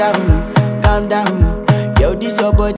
down, calm down. Yo, this your body